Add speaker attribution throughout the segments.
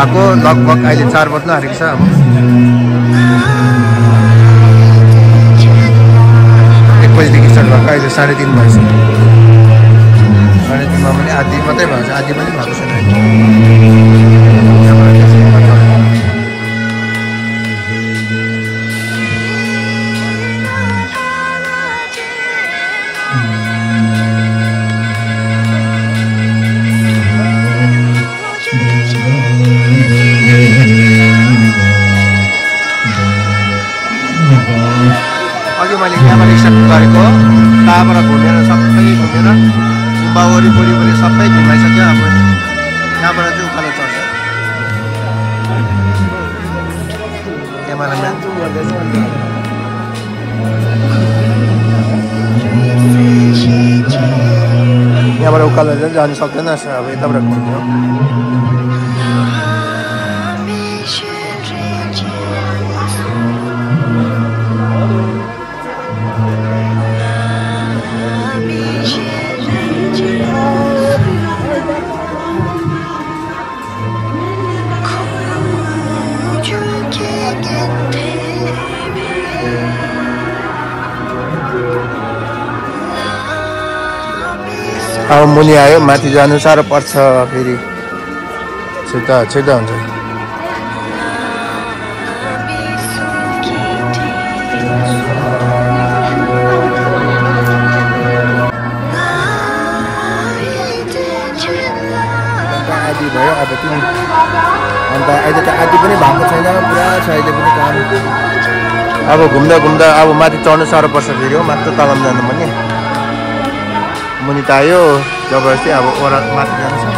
Speaker 1: भएको लगभग अहिले चार बज्न आँटेको छ अब। एक बजीदेखि स्टार्ट भएको अहिले साढे तिन भएछ। साढे तिनमा पनि आधी मात्रै भएको छ आधी पनि भएको छैन गरेको कहाँबाट घुमेर सबै घुमेर गुम्बा वरिपरि पनि सबै घुमाइसक्यो अब यहाँबाट चाहिँ उकालो चढ्छ। यहाँबाट उकालो जानु सक्दैन अब यताबाट घुम्यो। अब मुनि आयो माथि जानु साह्रो पर्छ फेरि। छिटो छिटो हुन्छ। आदि भयो अब तिन। अन्त अहिले त आदि पनि भएको छैन पुरा छ अहिले पनि काम। अब घुम्दा घुम्दा अब माथि चढ्नु साह्रो पर्छ फेरि हो मात्र तलम जानु पनि मुनि त आयो जबरजस्ती अब ओरा माथि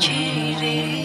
Speaker 2: 距离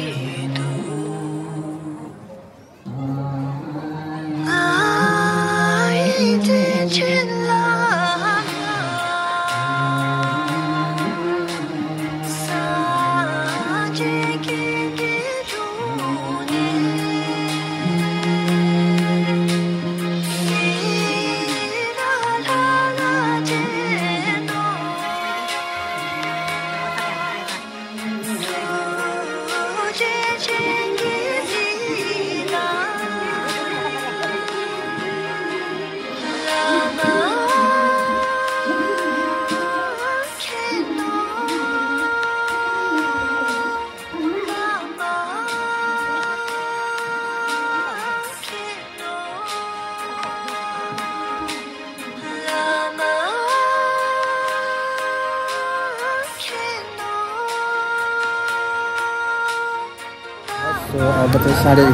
Speaker 3: सो अब चाहिँ साढे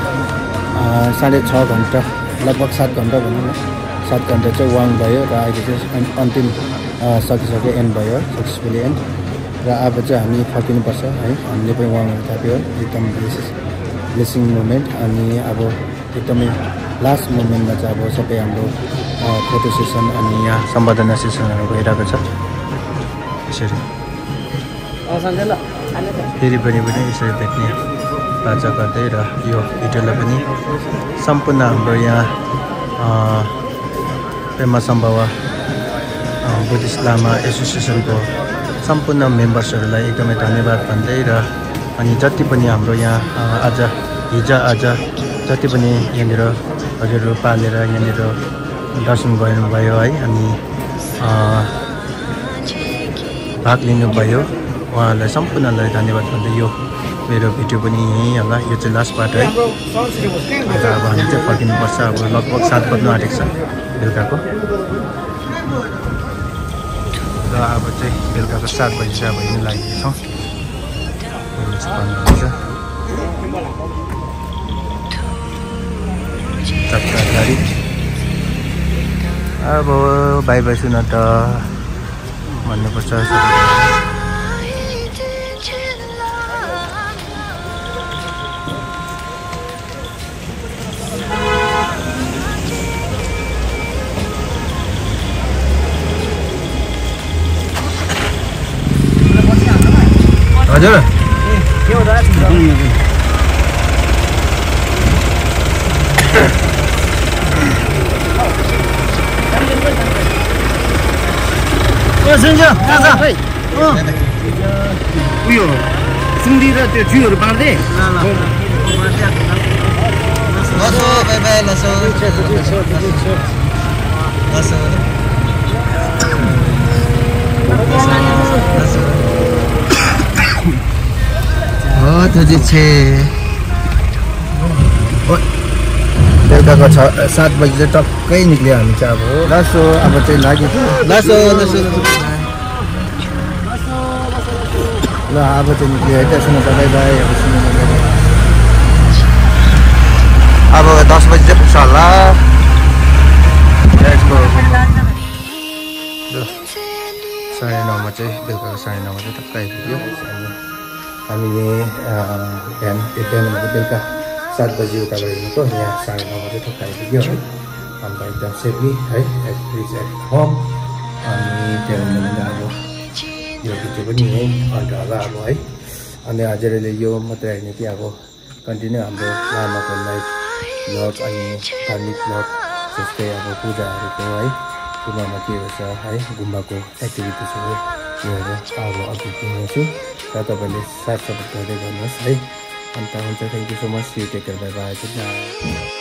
Speaker 3: साढे छ घन्टा लगभग सात घन्टा भनौँ न। सात घन्टा चाहिँ वाङ भयो र अहिले चाहिँ अन्- अन्तिम सकिसक्यो एन्ड भयो सक्सेसफुली एन्ड र अब चाहिँ हामी फर्किनुपर्छ है। हामीले पनि वाङहरू थाप्यो एकदम ब्लेसिङ मुमेन्ट अनि अब एकदमै लास्ट मुमेन्टमा चाहिँ अब सबै हाम्रो फोटो सेसन अनि यहाँ सम्पादना सेसनहरू भइरहेको छ। यसरी। फेरि पनि पनि यसरी भेट्ने। बाचा गर्दै र यो भिडियोलाई पनि सम्पूर्ण हाम्रो यहाँ पेमा सम्भव बुद्धिस्ट लामा एसोसिएसनको सम्पूर्ण मेम्बर्सहरूलाई एकदमै धन्यवाद भन्दै र अनि जति पनि हाम्रो यहाँ आज हिजो आज जति पनि यहाँनिर हजुरहरू पालेर यहाँनिर दर्शन गर्नुभयो है अनि भाग लिनुभयो उहाँहरूलाई सम्पूर्णलाई धन्यवाद भन्दै यो मेरो भिडियो पनि यहीँ होला। यो चाहिँ लास्ट पार्ट है। अन्त अब हामी चाहिँ फर्किनुपर्छ। अब लगभग सात बज्नु आँटेको छ बेलुकाको। र अब चाहिँ बेलुकाको सात बजी चाहिँ अब हिँड्नु लागेको छौँ। गाडी। अब बाई बाई सुन त भन्नुपर्छ। हजुर।
Speaker 2: उयो सुँडी र त्यो जिउहरू बाँड्दै
Speaker 3: छे बेलुकाको छ सात बजी चाहिँ टक्कै निक्ल्यो हामी चाहिँ अब लासो अब चाहिँ लाग्यो लासो लासो ल अब चाहिँ निक्ल्यो है त्यसो न बाई बाई अब अब दस बजी चाहिँ पुग्छ होला यसको साढे नौमा चाहिँ बेलुकाको साढे नौमा चाहिँ टक्कै आइपुग्यो हामीले बिहान बिहान बेलुका सात बजी उताबाट हिँडेको यहाँ साढे नौमा चाहिँ ठक्क आइपुग्यो है। अन्त एकदम सेफली है एट रिच एट होम अनि त्यहाँदेखि अब यो भिडियो पनि यहीँ अन्त होला अब है। अनि हजुरहरूले यो मात्रै होइन कि अब कन्टिन्यू हाम्रो लामाको लाइफ ब्लग अनि धार्मिक ब्लग जस्तै अब पूजाहरूको है गुम्बामा के रहेछ है गुम्बाको एक्टिभिटिजहरू योहरू अब अघि दिनेछु र तपाईँले साथ सपोर्ट गर्दै गर्नुहोस् है। अन्त हुन्छ thank you so much you take care bye bye